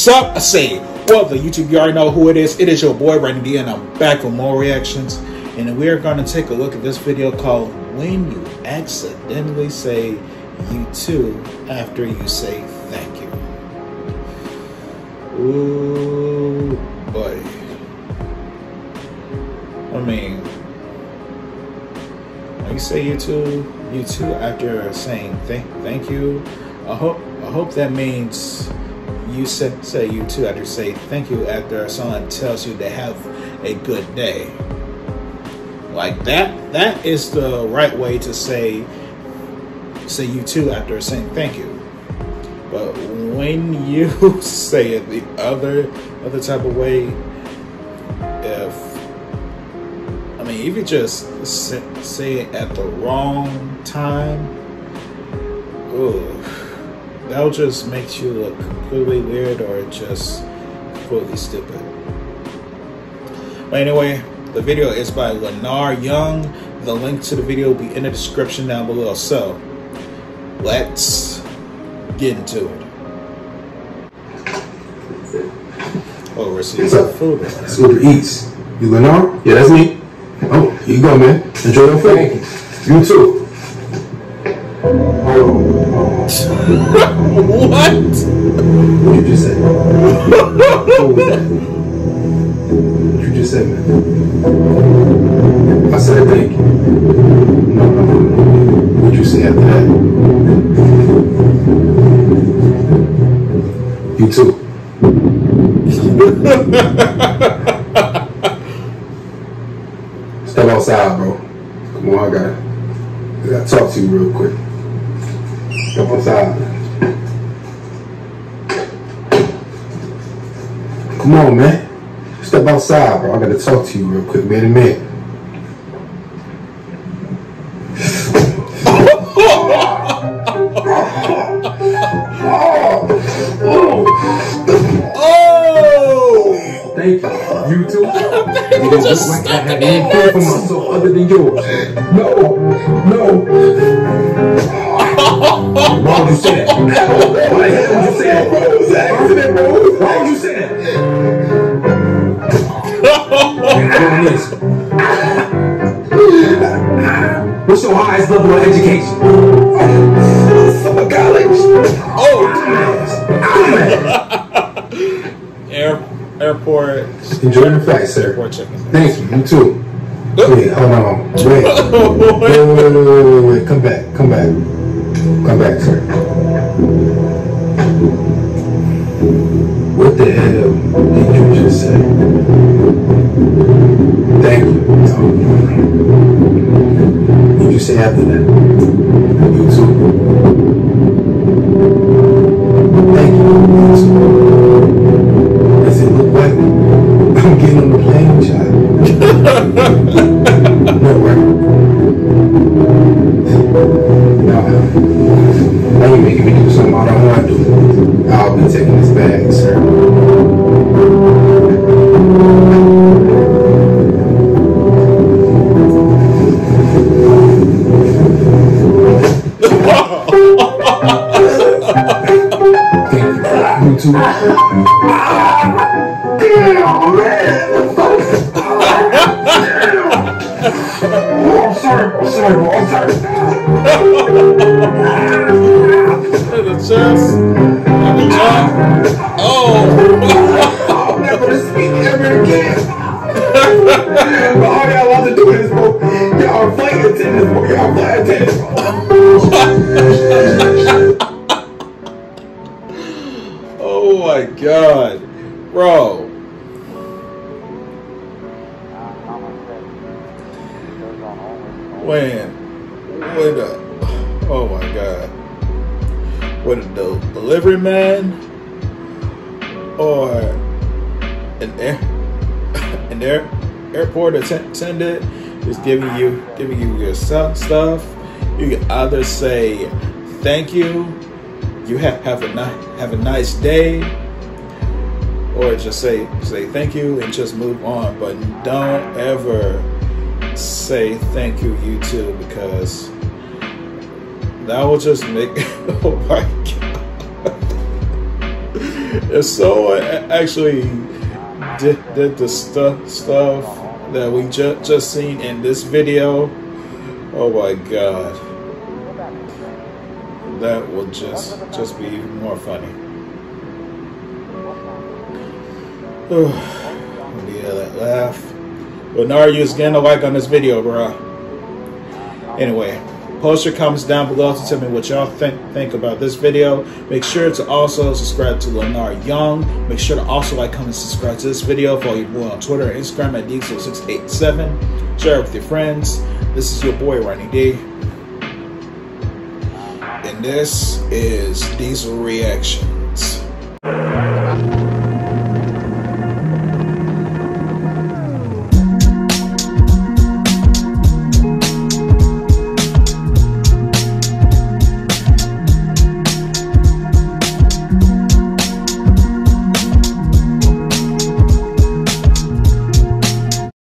Sup, I say, well, the YouTube, you already know who it is. It is your boy, Ronnie D, and I'm back with more reactions. And we're going to take a look at this video called When You Accidentally Say You Too After You Say. Ooh, boy. I mean, you say you too, you too after saying thank, thank you, I hope, I hope that means you say, say you too after say thank you after someone tells you they have a good day. Like that, that is the right way to say say you too after saying thank you. But when you say it the other other type of way, if I mean, if you just say, it at the wrong time, that'll just make you look completely weird or just completely stupid. But anyway, the video is by Lenarr Young. The link to the video will be in the description down below. So, let's get into it. Oh, we're seeing some food. It's Uber Eats. You Lenarr? Yeah, that's me. Oh, here you go, man. Enjoy your food. You too. what? What you just said? what was that? What you just said, man? I said thank you. No, no, no. What you say after that? You too. Step outside, bro. Come on, I gotta, I gotta talk to you real quick. Step outside. Come on, man. Step outside, bro. I gotta talk to you real quick, man man. You didn't look like I had any fear for myself other than yours. No, no. Why would you say that? Why would you say that? Why would you say that? Why would you say that? What's your highest level of education? Summer college. Oh, Air, airport. Enjoy the flight, sir. Chicken. Thank you. You too. Wait, hold on. Wait. Wait, wait, wait, wait, wait, wait. Come back. Come back. Come back, sir. What the hell did you just say? Thank you. Did you say after that? You too. No? Now you're making me do something I don't want to do. I'll be taking this bag, sir. Thank you. You. Ah! Ah! Damn, man. Sorry. The chest. In the jaw. Oh! I'll never speak ever again. but all y'all allowed to do is, bro, y'all are flight attendants, bro. Y'all attendants, bro. Oh my god. Bro. When? When the. Oh my god. When the delivery man or an air an air airport attendant is giving you giving you your stuff stuff, you can either say thank you, you have have a nice have a nice day, or just say say thank you and just move on. But don't ever say thank you, YouTube, because that will just make oh my god. if someone actually did, did the stuff stuff that we just just seen in this video, oh my god. That will just just be even more funny. yeah, that laugh. But Narius getting a like on this video, bro. Anyway, post your comments down below to tell me what y'all think think about this video. Make sure to also subscribe to Lenarr Young. Make sure to also like, comment, subscribe to this video. Follow your boy on Twitter and Instagram at D0687. Share it with your friends. This is your boy Ronnie D. And this is Diesel Reactions.